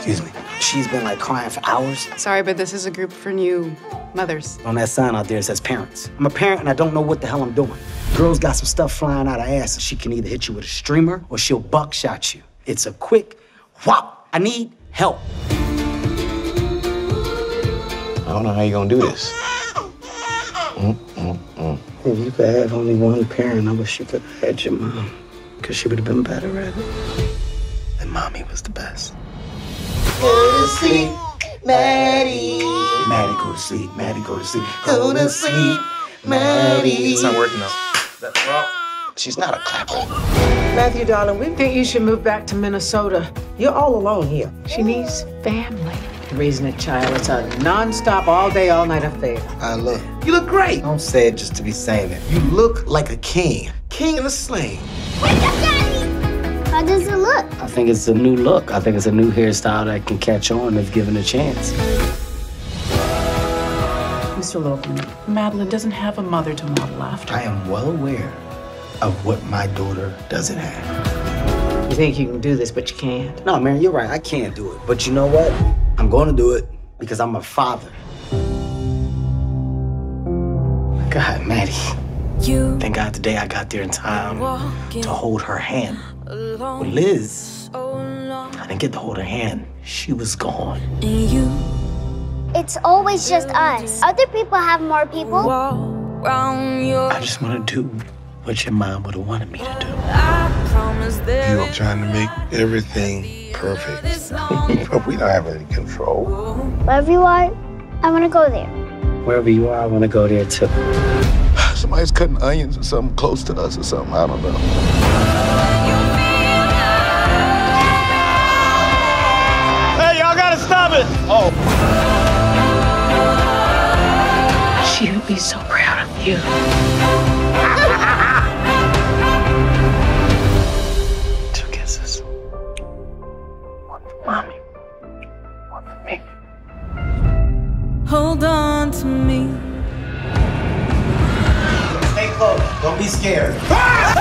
Excuse me. She's been like crying for hours. Sorry, but this is a group for new mothers. On that sign out there, it says parents. I'm a parent and I don't know what the hell I'm doing. Girl's got some stuff flying out her ass and she can either hit you with a streamer or she'll buckshot you. It's a quick whop. I need help. I don't know how you're gonna do this. Mm, mm, mm. If you could have only one parent, I wish you could have had your mom. Because she would have been better at it. And mommy was the best. Go to sleep, Maddie. Maddie, go to sleep. Maddie, go to sleep. Go to sleep, Maddie. It's not working out. She's not a clapper. Matthew, darling, we think you should move back to Minnesota. You're all alone here. She needs family. Raising a child, it's a non-stop, all day, all night affair. I look. You look great. Don't say it just to be saying it. You look like a king. King in a sling. How does it look? I think it's a new look. I think it's a new hairstyle that can catch on if given a chance. Mr. Logan, Madeline doesn't have a mother to model after. I am well aware of what my daughter doesn't have. You think you can do this, but you can't. No, man, you're right. I can't do it. But you know what? I'm going to do it because I'm a father. God, Maddie. You Thank God today I got there in time to hold her hand. With Liz, oh, I didn't get to hold her hand. She was gone. and you It's always just us. Other people have more people. walk round your I just want to do what your mom would have wanted me to do. I promise there You are trying to make everything perfect. but we don't have any control. Oh. Wherever you are, I want to go there. Wherever you are, I want to go there too. Somebody's cutting onions or something close to us or something. I don't know. Oh. She would be so proud of you. Two kisses. One for mommy. One for me. hold on to me Stay close. Don't be scared. Ah!